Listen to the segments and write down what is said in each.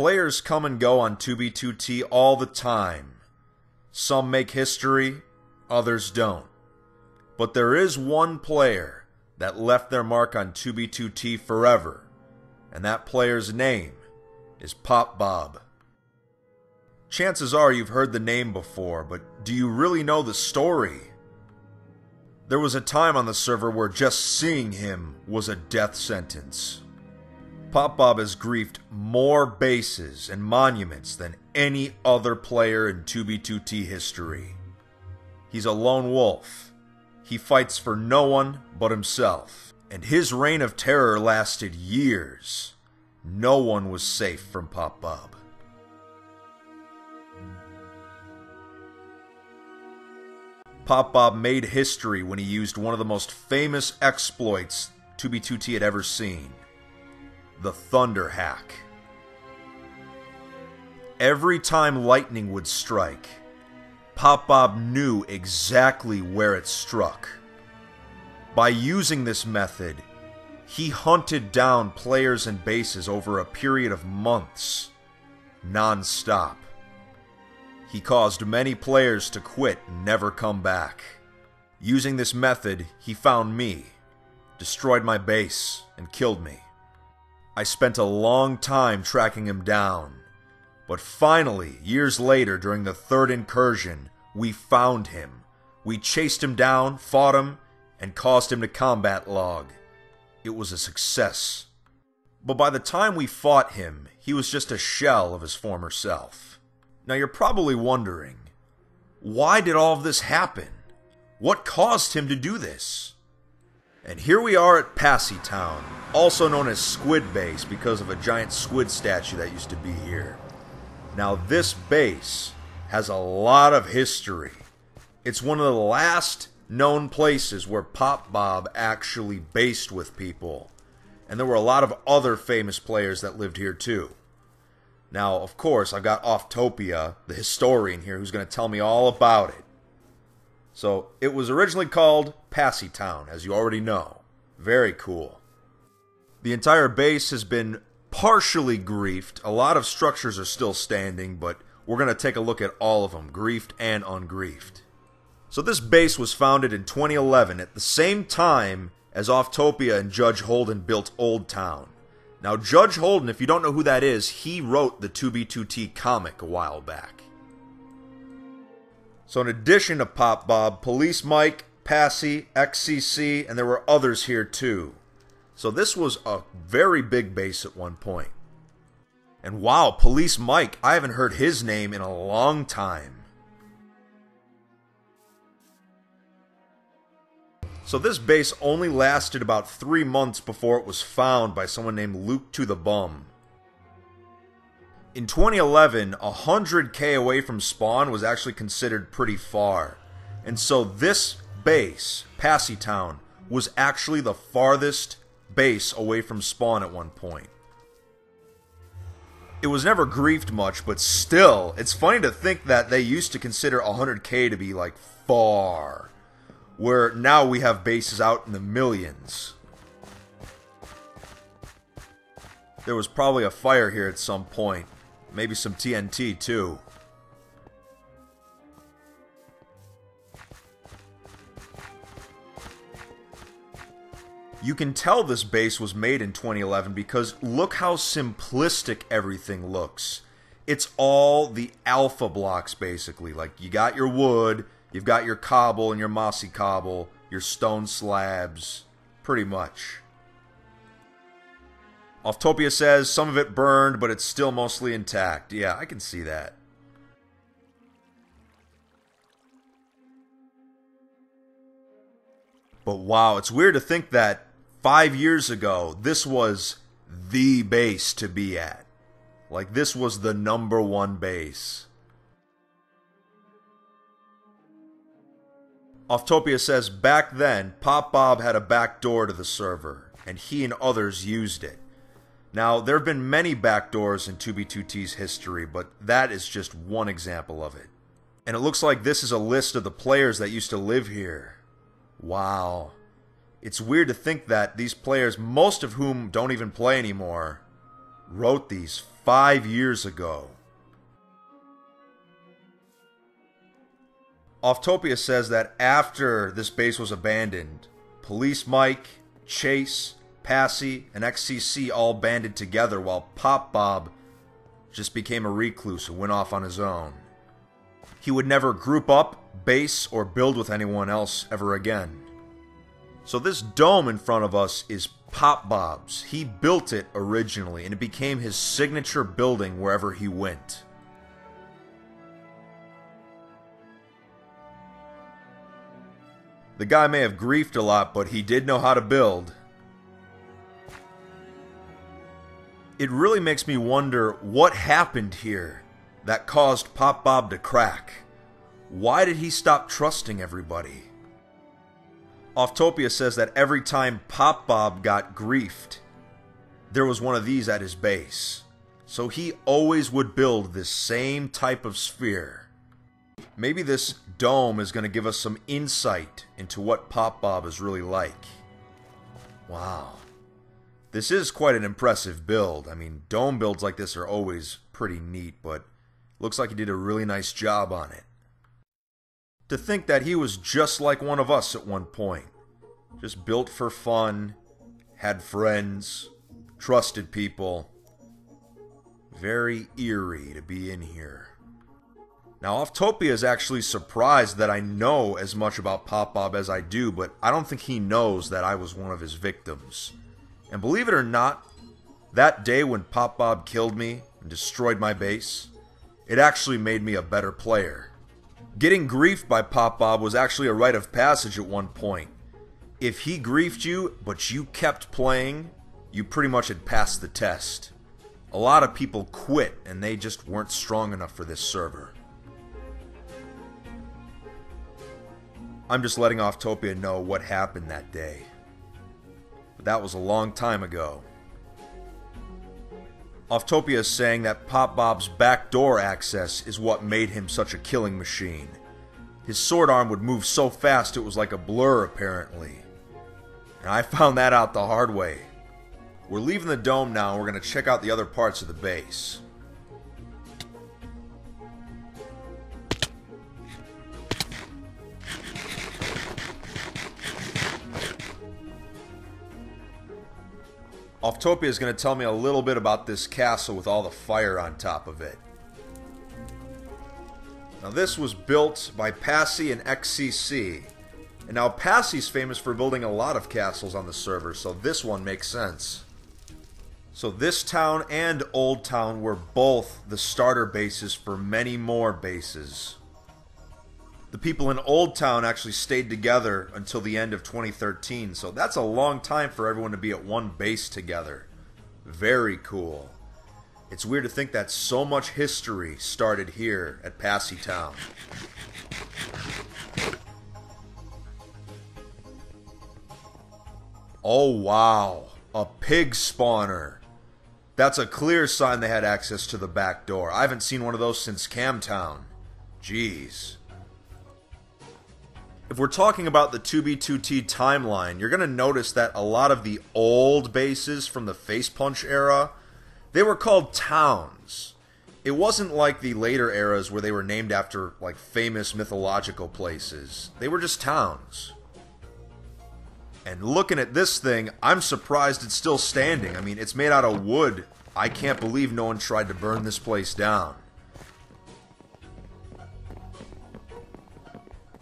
Players come and go on 2B2T all the time. Some make history, others don't. But there is one player that left their mark on 2B2T forever, and that player's name is Pop Bob. Chances are you've heard the name before, but do you really know the story? There was a time on the server where just seeing him was a death sentence. Pop Bob has griefed more bases and monuments than any other player in 2B2T history. He's a lone wolf. He fights for no one but himself. And his reign of terror lasted years. No one was safe from Pop Bob. Pop Bob made history when he used one of the most famous exploits 2B2T had ever seen the Thunder Hack. Every time lightning would strike, Pop Bob knew exactly where it struck. By using this method, he hunted down players and bases over a period of months, non stop. He caused many players to quit and never come back. Using this method, he found me, destroyed my base, and killed me. I spent a long time tracking him down, but finally, years later, during the third incursion, we found him. We chased him down, fought him, and caused him to combat log. It was a success. But by the time we fought him, he was just a shell of his former self. Now you're probably wondering, why did all of this happen? What caused him to do this? And here we are at Passie Town, also known as Squid Base because of a giant squid statue that used to be here. Now, this base has a lot of history. It's one of the last known places where Pop Bob actually based with people. And there were a lot of other famous players that lived here too. Now, of course, I've got Offtopia, the historian here, who's going to tell me all about it. So, it was originally called Passie Town, as you already know. Very cool. The entire base has been partially griefed. A lot of structures are still standing, but we're going to take a look at all of them, griefed and ungriefed. So this base was founded in 2011 at the same time as Offtopia and Judge Holden built Old Town. Now, Judge Holden, if you don't know who that is, he wrote the 2B2T comic a while back. So, in addition to Pop Bob, Police Mike, Passie, XCC, and there were others here too. So, this was a very big base at one point. And wow, Police Mike, I haven't heard his name in a long time. So this base only lasted about three months before it was found by someone named Luke to the Bum. In 2011, 100k away from spawn was actually considered pretty far. And so this base, Passie Town, was actually the farthest base away from spawn at one point. It was never griefed much, but still, it's funny to think that they used to consider 100k to be like far where now we have bases out in the millions. There was probably a fire here at some point. Maybe some TNT too. You can tell this base was made in 2011 because look how simplistic everything looks. It's all the alpha blocks basically. Like you got your wood, You've got your cobble and your mossy cobble, your stone slabs, pretty much. Offtopia says some of it burned, but it's still mostly intact. Yeah, I can see that. But wow, it's weird to think that five years ago, this was the base to be at. Like, this was the number one base. Offtopia says back then, Pop Bob had a back door to the server, and he and others used it. Now, there have been many backdoors in 2B2T's history, but that is just one example of it. And it looks like this is a list of the players that used to live here. Wow. It's weird to think that these players, most of whom don't even play anymore, wrote these five years ago. Offtopia says that after this base was abandoned, Police Mike, Chase, Passie, and XCC all banded together while Pop Bob just became a recluse and went off on his own. He would never group up, base, or build with anyone else ever again. So this dome in front of us is Pop Bob's. He built it originally, and it became his signature building wherever he went. The guy may have griefed a lot, but he did know how to build. It really makes me wonder what happened here that caused Pop Bob to crack. Why did he stop trusting everybody? Offtopia says that every time Pop Bob got griefed, there was one of these at his base. So he always would build this same type of sphere. Maybe this dome is going to give us some insight into what Pop Bob is really like. Wow. This is quite an impressive build. I mean, dome builds like this are always pretty neat, but looks like he did a really nice job on it. To think that he was just like one of us at one point. Just built for fun, had friends, trusted people. Very eerie to be in here. Now, Offtopia is actually surprised that I know as much about Pop Bob as I do, but I don't think he knows that I was one of his victims. And believe it or not, that day when Pop Bob killed me and destroyed my base, it actually made me a better player. Getting griefed by Pop Bob was actually a rite of passage at one point. If he griefed you, but you kept playing, you pretty much had passed the test. A lot of people quit and they just weren't strong enough for this server. I'm just letting Offtopia know what happened that day. But that was a long time ago. Offtopia is saying that Pop Bob's backdoor access is what made him such a killing machine. His sword arm would move so fast it was like a blur, apparently. And I found that out the hard way. We're leaving the dome now and we're going to check out the other parts of the base. Offtopia is going to tell me a little bit about this castle with all the fire on top of it. Now this was built by Passie and XCC. And now Passie's famous for building a lot of castles on the server, so this one makes sense. So this town and Old Town were both the starter bases for many more bases. The people in Old Town actually stayed together until the end of 2013, so that's a long time for everyone to be at one base together. Very cool. It's weird to think that so much history started here at Passie Town. Oh wow, a pig spawner. That's a clear sign they had access to the back door. I haven't seen one of those since Camtown. Jeez if we're talking about the 2B2T timeline, you're going to notice that a lot of the old bases from the Facepunch era, they were called towns. It wasn't like the later eras where they were named after like famous mythological places. They were just towns. And looking at this thing, I'm surprised it's still standing. I mean, it's made out of wood. I can't believe no one tried to burn this place down.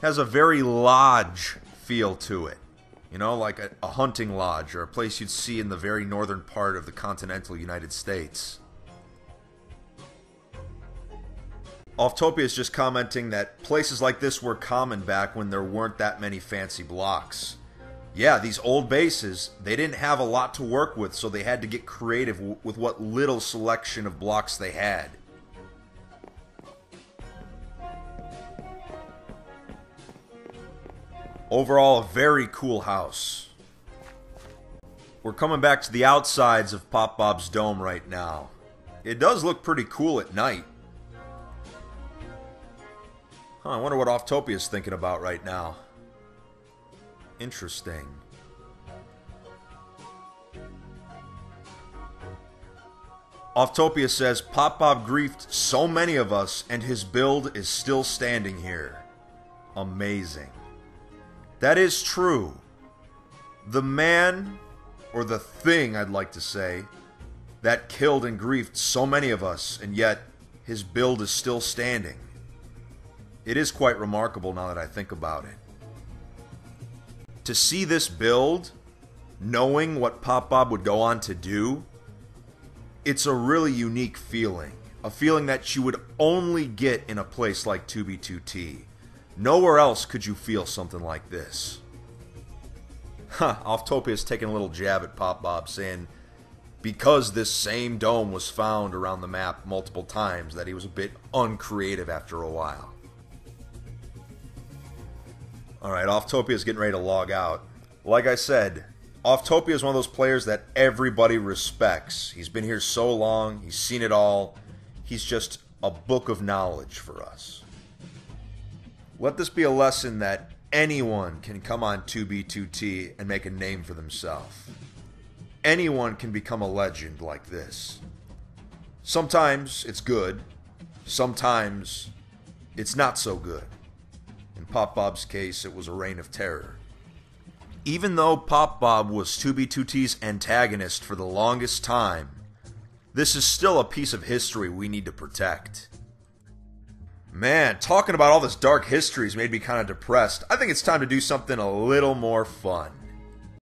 Has a very lodge feel to it. You know, like a, a, hunting lodge or a place you'd see in the very northern part of the continental United States. Offtopia is just commenting that places like this were common back when there weren't that many fancy blocks. Yeah, these old bases, they didn't have a lot to work with, so they had to get creative with what little selection of blocks they had. Overall, a very cool house. We're coming back to the outsides of Pop Bob's dome right now. It does look pretty cool at night. Huh, I wonder what Offtopia is thinking about right now. Interesting. Offtopia says Pop Bob griefed so many of us, and his build is still standing here. Amazing. That is true. The man, or the thing, I'd like to say, that killed and griefed so many of us, and yet his build is still standing. It is quite remarkable now that I think about it. To see this build, knowing what Pop Bob would go on to do, it's a really unique feeling. A feeling that you would only get in a place like 2B2T. Nowhere else could you feel something like this. Huh, Offtopia's taking a little jab at Pop Bob, saying because this same dome was found around the map multiple times that he was a bit uncreative after a while. Alright, Offtopia's getting ready to log out. Like I said, Offtopia is one of those players that everybody respects. He's been here so long, he's seen it all. He's just a book of knowledge for us. Let this be a lesson that anyone can come on 2B2T and make a name for themselves. Anyone can become a legend like this. Sometimes it's good, sometimes it's not so good. In Pop Bob's case, it was a reign of terror. Even though Pop Bob was 2B2T's antagonist for the longest time, this is still a piece of history we need to protect. Man, talking about all this dark history has made me kind of depressed. I think it's time to do something a little more fun.